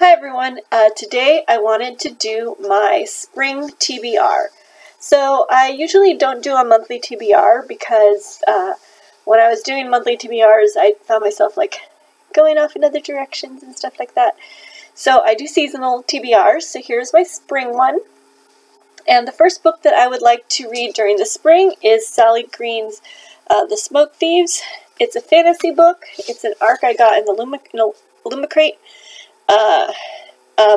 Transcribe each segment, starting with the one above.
Hi everyone, uh, today I wanted to do my spring TBR. So I usually don't do a monthly TBR because uh, when I was doing monthly TBRs I found myself like going off in other directions and stuff like that. So I do seasonal TBRs, so here's my spring one. And the first book that I would like to read during the spring is Sally Green's uh, The Smoke Thieves. It's a fantasy book. It's an arc I got in the Luma, Lumicrate uh,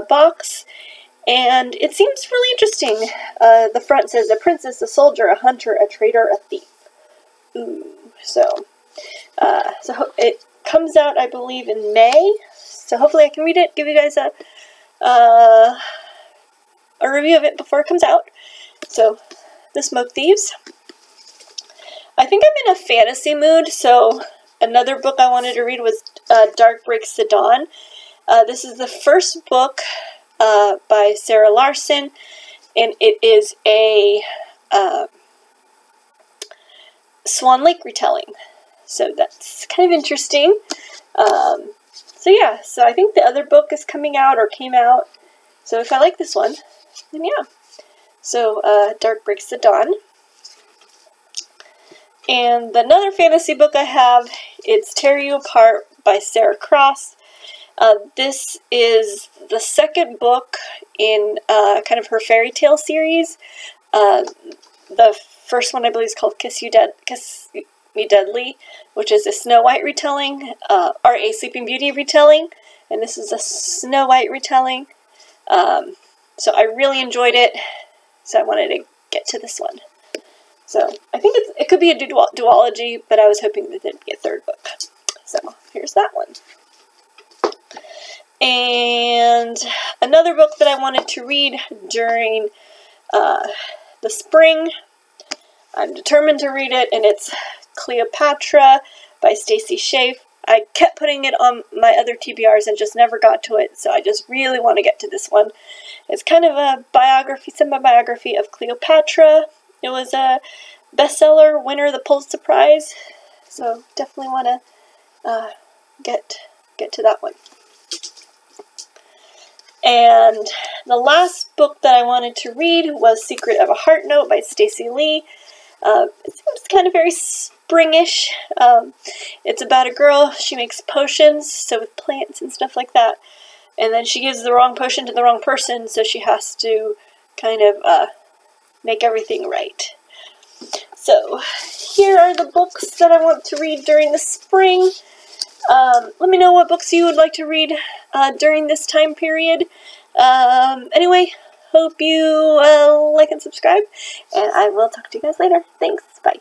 box, and it seems really interesting. Uh, the front says a princess, a soldier, a hunter, a traitor, a thief. Ooh, so uh, so it comes out, I believe, in May. So hopefully I can read it, give you guys a uh, a review of it before it comes out. So, The Smoke Thieves. I think I'm in a fantasy mood, so another book I wanted to read was uh, Dark Breaks the Dawn. Uh, this is the first book uh, by Sara Larson, and it is a uh, Swan Lake retelling. So that's kind of interesting. Um, so yeah, so I think the other book is coming out or came out. So if I like this one, then yeah. So uh, Dark Breaks the Dawn. And another fantasy book I have, it's Tear You Apart by Sarah Cross. Uh, this is the second book in uh, kind of her fairy tale series. Uh, the first one, I believe, is called Kiss You Dead, Kiss Me Deadly, which is a Snow White retelling, uh, or a Sleeping Beauty retelling, and this is a Snow White retelling. Um, so I really enjoyed it, so I wanted to get to this one. So I think it could be a duology, but I was hoping that there'd be a third book. So here's that one. And another book that I wanted to read during uh, the spring, I'm determined to read it, and it's Cleopatra by Stacy Schiff. I kept putting it on my other TBRs and just never got to it, so I just really want to get to this one. It's kind of a biography, semi-biography of Cleopatra. It was a bestseller winner of the Pulitzer Prize, so definitely want to uh, get get to that one. And the last book that I wanted to read was Secret of a Heart Note by Stacey Lee. Uh, it seems kind of very springish. Um, it's about a girl, she makes potions, so with plants and stuff like that. And then she gives the wrong potion to the wrong person, so she has to kind of uh, make everything right. So, here are the books that I want to read during the spring. Um, let me know what books you would like to read uh, during this time period. Um, anyway, hope you uh, like and subscribe, and I will talk to you guys later. Thanks. Bye.